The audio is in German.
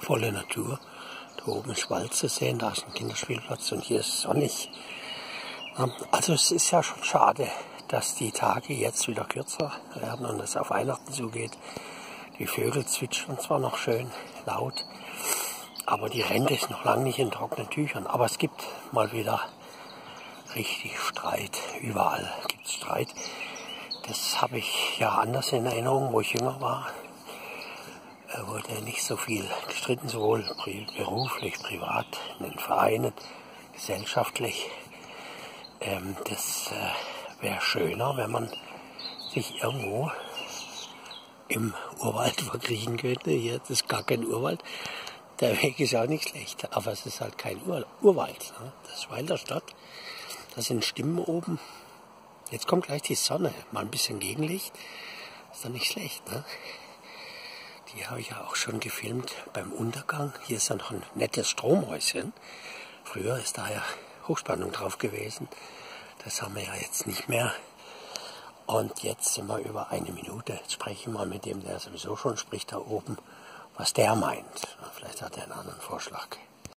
volle Natur. Da oben ist Wald zu sehen, da ist ein Kinderspielplatz und hier ist es sonnig. Also es ist ja schon schade, dass die Tage jetzt wieder kürzer werden und es auf Weihnachten zugeht. Die Vögel zwitschern zwar noch schön laut, aber die Rente ist noch lange nicht in trockenen Tüchern. Aber es gibt mal wieder richtig Streit. Überall gibt es Streit. Das habe ich ja anders in Erinnerung, wo ich jünger war. Er wurde nicht so viel gestritten, sowohl beruflich, privat, in den Vereinen, gesellschaftlich. Ähm, das äh, wäre schöner, wenn man sich irgendwo im Urwald verkriechen könnte. Hier ist gar kein Urwald. Der Weg ist auch nicht schlecht, aber es ist halt kein Ur Urwald. Ne? Das ist Walderstadt. Da sind Stimmen oben. Jetzt kommt gleich die Sonne. Mal ein bisschen Gegenlicht. Ist doch nicht schlecht, ne? Die habe ich ja auch schon gefilmt beim Untergang. Hier ist ja noch ein nettes Stromhäuschen. Früher ist da ja Hochspannung drauf gewesen. Das haben wir ja jetzt nicht mehr. Und jetzt sind wir über eine Minute. Jetzt spreche ich mal mit dem, der sowieso schon spricht da oben, was der meint. Vielleicht hat er einen anderen Vorschlag.